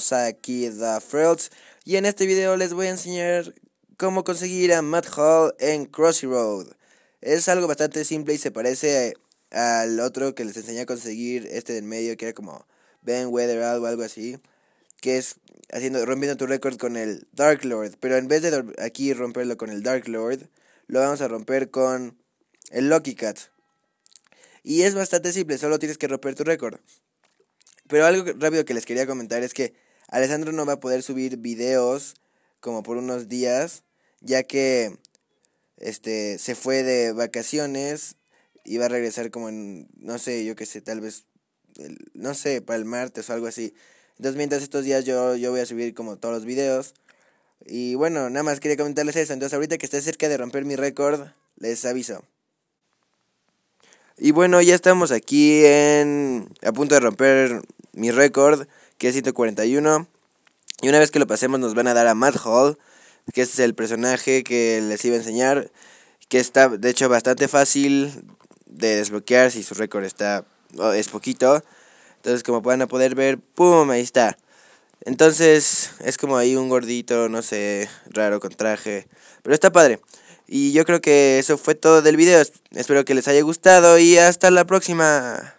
Saki the Frills y en este video les voy a enseñar cómo conseguir a Matt Hall en Crossy Road. Es algo bastante simple y se parece al otro que les enseñé a conseguir, este del medio que era como Ben Weather o algo así, que es haciendo rompiendo tu récord con el Dark Lord, pero en vez de aquí romperlo con el Dark Lord, lo vamos a romper con el Lucky Cat. Y es bastante simple, solo tienes que romper tu récord. Pero algo rápido que les quería comentar es que Alessandro no va a poder subir videos como por unos días, ya que este se fue de vacaciones y va a regresar como en no sé, yo qué sé, tal vez no sé, para el martes o algo así. Entonces, mientras estos días yo yo voy a subir como todos los videos. Y bueno, nada más quería comentarles eso. Entonces, ahorita que esté cerca de romper mi récord, les aviso. Y bueno, ya estamos aquí en a punto de romper mi récord, que es 141. Y una vez que lo pasemos nos van a dar a Matt Hall, que es el personaje que les iba a enseñar, que está de hecho bastante fácil de desbloquear si su récord está es poquito. Entonces como pueden poder ver, ¡pum! Ahí está. Entonces es como ahí un gordito, no sé, raro con traje. Pero está padre. Y yo creo que eso fue todo del video. Espero que les haya gustado y hasta la próxima.